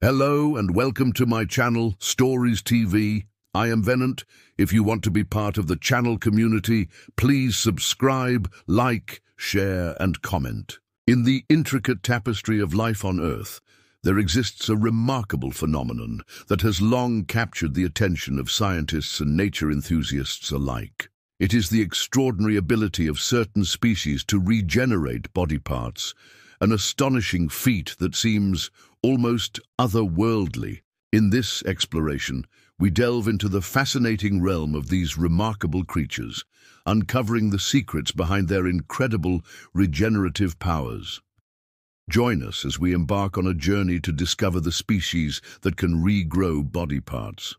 Hello and welcome to my channel, Stories TV. I am Venant. If you want to be part of the channel community, please subscribe, like, share and comment. In the intricate tapestry of life on Earth, there exists a remarkable phenomenon that has long captured the attention of scientists and nature enthusiasts alike. It is the extraordinary ability of certain species to regenerate body parts, an astonishing feat that seems almost otherworldly. In this exploration, we delve into the fascinating realm of these remarkable creatures, uncovering the secrets behind their incredible regenerative powers. Join us as we embark on a journey to discover the species that can regrow body parts.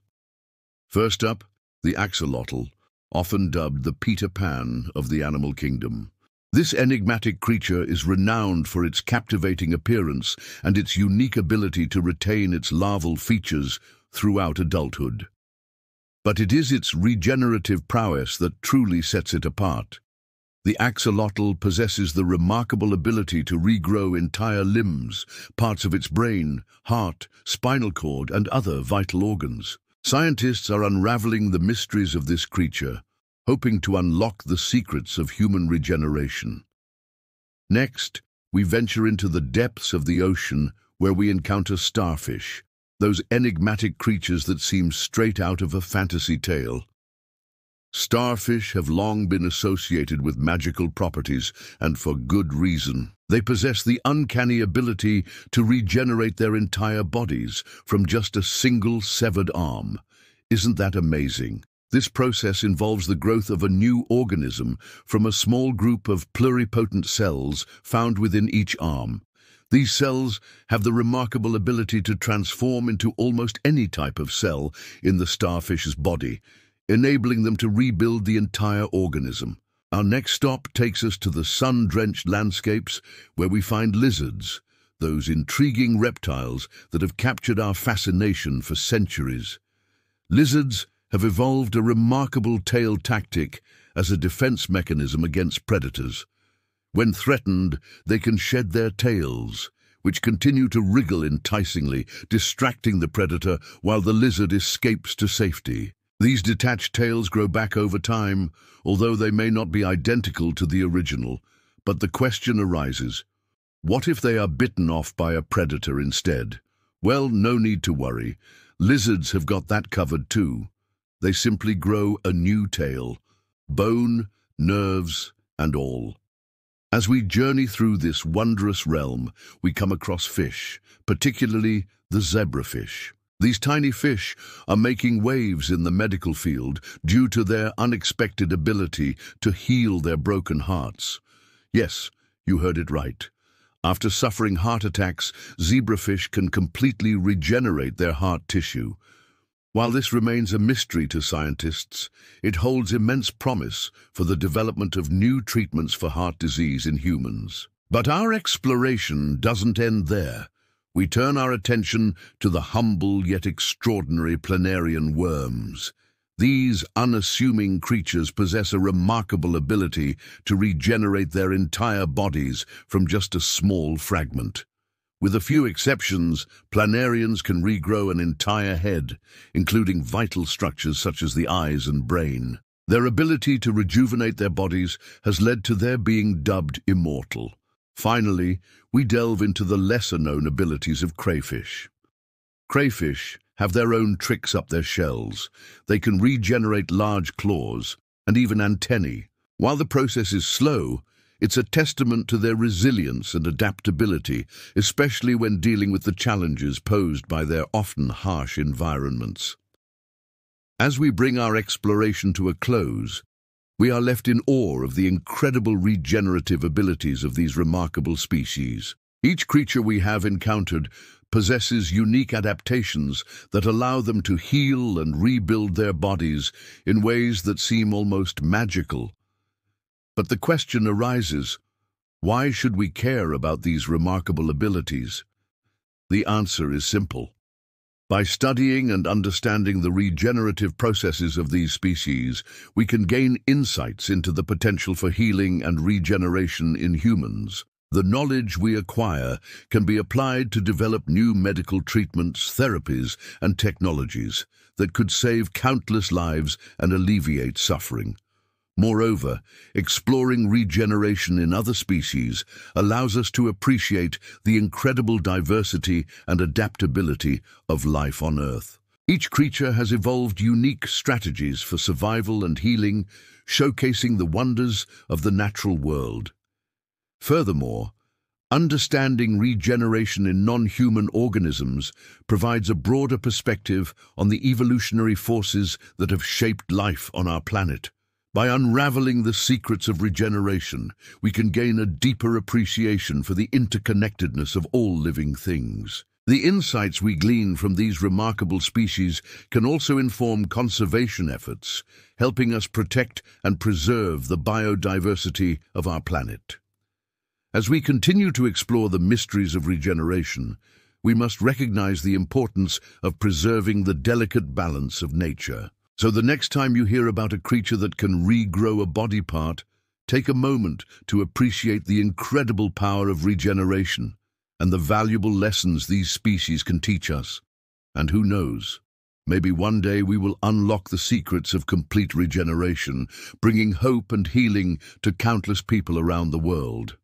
First up, the axolotl, often dubbed the Peter Pan of the animal kingdom. This enigmatic creature is renowned for its captivating appearance and its unique ability to retain its larval features throughout adulthood. But it is its regenerative prowess that truly sets it apart. The axolotl possesses the remarkable ability to regrow entire limbs, parts of its brain, heart, spinal cord, and other vital organs. Scientists are unraveling the mysteries of this creature, hoping to unlock the secrets of human regeneration. Next, we venture into the depths of the ocean where we encounter starfish, those enigmatic creatures that seem straight out of a fantasy tale. Starfish have long been associated with magical properties, and for good reason. They possess the uncanny ability to regenerate their entire bodies from just a single severed arm. Isn't that amazing? This process involves the growth of a new organism from a small group of pluripotent cells found within each arm. These cells have the remarkable ability to transform into almost any type of cell in the starfish's body, enabling them to rebuild the entire organism. Our next stop takes us to the sun-drenched landscapes where we find lizards, those intriguing reptiles that have captured our fascination for centuries. Lizards have evolved a remarkable tail tactic as a defense mechanism against predators. When threatened, they can shed their tails, which continue to wriggle enticingly, distracting the predator while the lizard escapes to safety. These detached tails grow back over time, although they may not be identical to the original. But the question arises, what if they are bitten off by a predator instead? Well, no need to worry. Lizards have got that covered too. They simply grow a new tail, bone, nerves, and all. As we journey through this wondrous realm, we come across fish, particularly the zebrafish. These tiny fish are making waves in the medical field due to their unexpected ability to heal their broken hearts. Yes, you heard it right. After suffering heart attacks, zebrafish can completely regenerate their heart tissue. While this remains a mystery to scientists, it holds immense promise for the development of new treatments for heart disease in humans. But our exploration doesn't end there we turn our attention to the humble yet extraordinary planarian worms. These unassuming creatures possess a remarkable ability to regenerate their entire bodies from just a small fragment. With a few exceptions, planarians can regrow an entire head, including vital structures such as the eyes and brain. Their ability to rejuvenate their bodies has led to their being dubbed immortal. Finally, we delve into the lesser-known abilities of crayfish. Crayfish have their own tricks up their shells. They can regenerate large claws and even antennae. While the process is slow, it's a testament to their resilience and adaptability, especially when dealing with the challenges posed by their often harsh environments. As we bring our exploration to a close, we are left in awe of the incredible regenerative abilities of these remarkable species. Each creature we have encountered possesses unique adaptations that allow them to heal and rebuild their bodies in ways that seem almost magical. But the question arises, why should we care about these remarkable abilities? The answer is simple. By studying and understanding the regenerative processes of these species, we can gain insights into the potential for healing and regeneration in humans. The knowledge we acquire can be applied to develop new medical treatments, therapies, and technologies that could save countless lives and alleviate suffering. Moreover, exploring regeneration in other species allows us to appreciate the incredible diversity and adaptability of life on Earth. Each creature has evolved unique strategies for survival and healing, showcasing the wonders of the natural world. Furthermore, understanding regeneration in non-human organisms provides a broader perspective on the evolutionary forces that have shaped life on our planet. By unraveling the secrets of regeneration, we can gain a deeper appreciation for the interconnectedness of all living things. The insights we glean from these remarkable species can also inform conservation efforts, helping us protect and preserve the biodiversity of our planet. As we continue to explore the mysteries of regeneration, we must recognize the importance of preserving the delicate balance of nature. So the next time you hear about a creature that can regrow a body part, take a moment to appreciate the incredible power of regeneration and the valuable lessons these species can teach us. And who knows, maybe one day we will unlock the secrets of complete regeneration, bringing hope and healing to countless people around the world.